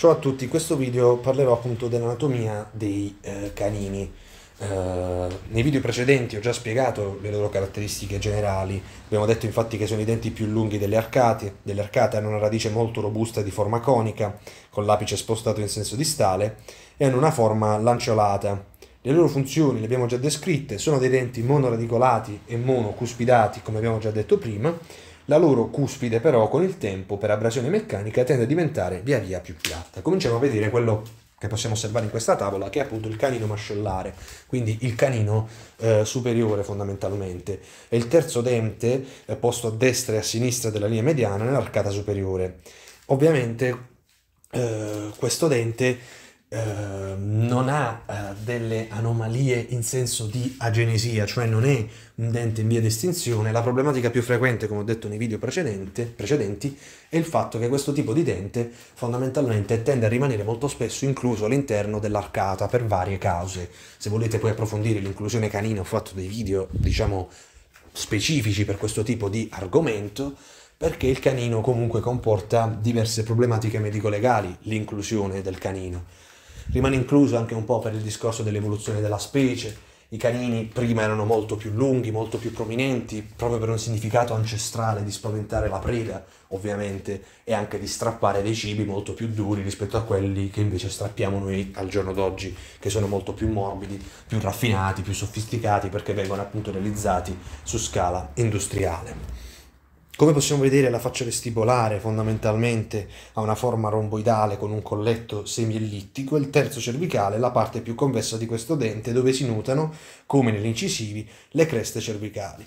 Ciao a tutti, in questo video parlerò appunto dell'anatomia dei eh, canini. Eh, nei video precedenti ho già spiegato le loro caratteristiche generali, abbiamo detto infatti che sono i denti più lunghi delle arcate, delle arcate hanno una radice molto robusta di forma conica, con l'apice spostato in senso distale, e hanno una forma lanceolata. Le loro funzioni le abbiamo già descritte, sono dei denti monoradicolati e monocuspidati, come abbiamo già detto prima, la loro cuspide però con il tempo per abrasione meccanica tende a diventare via via più piatta. Cominciamo a vedere quello che possiamo osservare in questa tavola, che è appunto il canino mascellare, quindi il canino eh, superiore fondamentalmente. È il terzo dente eh, posto a destra e a sinistra della linea mediana nell'arcata superiore. Ovviamente eh, questo dente Ehm, non ha uh, delle anomalie in senso di agenesia, cioè non è un dente in via di estinzione. La problematica più frequente, come ho detto nei video precedenti, è il fatto che questo tipo di dente fondamentalmente tende a rimanere molto spesso incluso all'interno dell'arcata per varie cause. Se volete poi approfondire l'inclusione canina, ho fatto dei video, diciamo, specifici per questo tipo di argomento perché il canino comunque comporta diverse problematiche medico-legali, l'inclusione del canino rimane incluso anche un po' per il discorso dell'evoluzione della specie. I canini prima erano molto più lunghi, molto più prominenti, proprio per un significato ancestrale di spaventare la preda, ovviamente, e anche di strappare dei cibi molto più duri rispetto a quelli che invece strappiamo noi al giorno d'oggi, che sono molto più morbidi, più raffinati, più sofisticati, perché vengono appunto realizzati su scala industriale. Come possiamo vedere la faccia vestibolare fondamentalmente ha una forma romboidale con un colletto semiellittico, il terzo cervicale è la parte più convessa di questo dente dove si notano, come negli incisivi, le creste cervicali.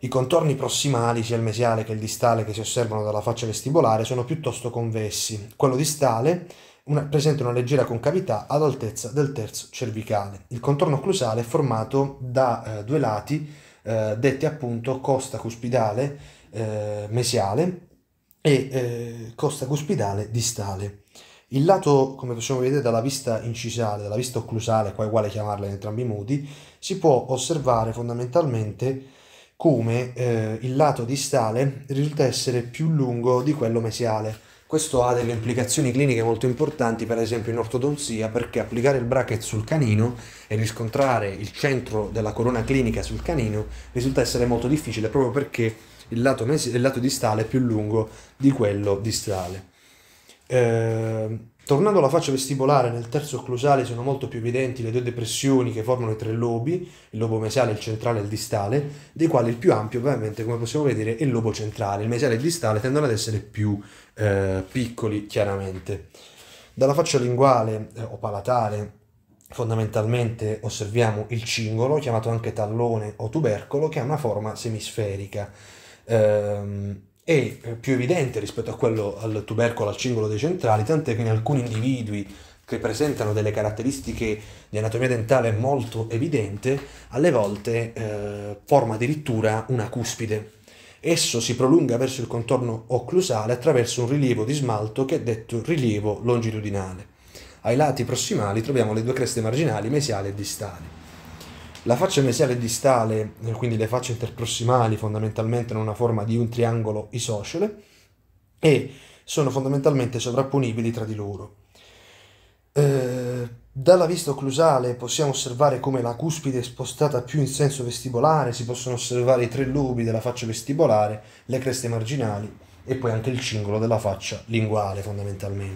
I contorni prossimali, sia il mesiale che il distale che si osservano dalla faccia vestibolare, sono piuttosto convessi. Quello distale una, presenta una leggera concavità ad altezza del terzo cervicale. Il contorno occlusale è formato da eh, due lati eh, detti appunto costa cuspidale eh, mesiale e eh, costa cuspidale distale. Il lato, come possiamo vedere dalla vista incisale, dalla vista occlusale, qua è uguale chiamarla in entrambi i modi, si può osservare fondamentalmente come eh, il lato distale risulta essere più lungo di quello mesiale. Questo ha delle implicazioni cliniche molto importanti, per esempio in ortodonzia, perché applicare il bracket sul canino e riscontrare il centro della corona clinica sul canino risulta essere molto difficile proprio perché il lato, mes- il lato distale è più lungo di quello distale. Eh, tornando alla faccia vestibolare, nel terzo occlusale sono molto più evidenti le due depressioni che formano i tre lobi, il lobo mesiale, il centrale e il distale, dei quali il più ampio ovviamente, come possiamo vedere, è il lobo centrale. Il mesiale e il distale tendono ad essere più eh, piccoli, chiaramente. Dalla faccia linguale eh, o palatale fondamentalmente osserviamo il cingolo, chiamato anche tallone o tubercolo, che ha una forma semisferica ehm, è più evidente rispetto a quello al tubercolo, al cingolo dei centrali, tant'è che in alcuni individui che presentano delle caratteristiche di anatomia dentale molto evidente, alle volte eh, forma addirittura una cuspide. Esso si prolunga verso il contorno occlusale attraverso un rilievo di smalto che è detto rilievo longitudinale. Ai lati prossimali troviamo le due creste marginali mesiali e distali. La faccia mesiale distale, quindi le facce interprossimali, fondamentalmente hanno una forma di un triangolo isoscele e sono fondamentalmente sovrapponibili tra di loro. Eh, dalla vista occlusale possiamo osservare come la cuspide è spostata più in senso vestibolare, si possono osservare i tre lobi della faccia vestibolare, le creste marginali e poi anche il cingolo della faccia linguale fondamentalmente.